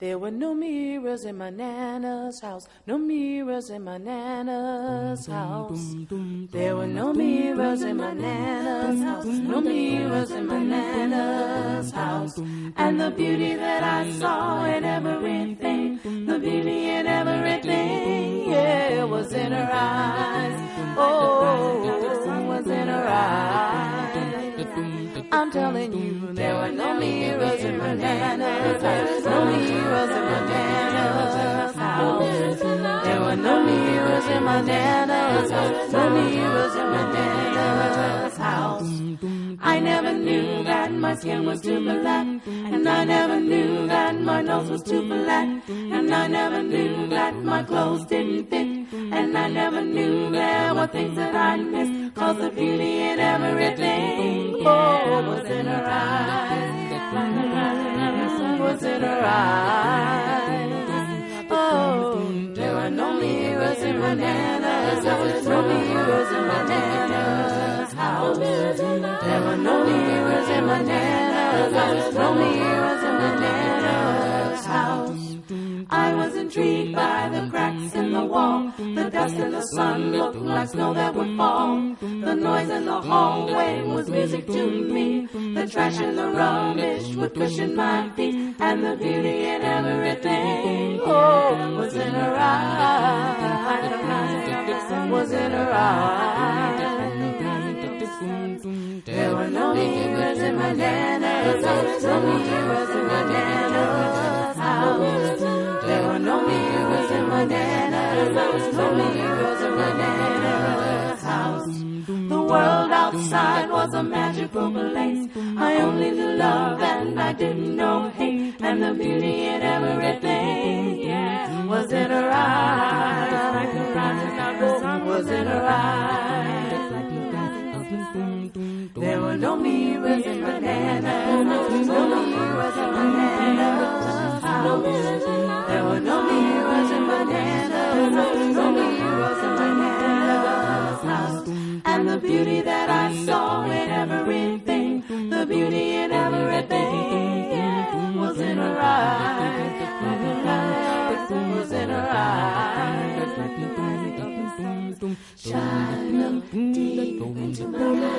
There were no mirrors in my nana's house, no mirrors in my nana's house. There were no mirrors in my nana's house, no mirrors in my nana's house. And the beauty that I saw in everything, the beauty in everything, yeah, was in her eyes. Oh, was in her eyes. I'm telling you, there were no mirrors No mirrors in my nana's house, mirrors in my nana's house. I never knew that my skin was too black, and I never knew that my nose was too flat, and I never knew that my clothes didn't fit, and I never knew there were things that I missed, cause the beauty in everything, oh, was in her eyes, was in her eyes. Mirrors in my nana's house, no mirrors in my nana's house. There were no mirrors in my nana's house, no mirrors in my nana's house. I was intrigued by the cracks in the wall. The dust in the sun looked like snow that would fall. The noise in the hallway was music to me. The trash and the rubbish would cushion my feet. And the beauty in everything, oh, was in her eyes. There were no in my. There were no in my house. The world outside was a magical place. I only knew love and I didn't know hate. And the beauty no mirrors in my nana's house. There were no mirrors in my nana's house, no mirrors in my nana's. And the beauty that I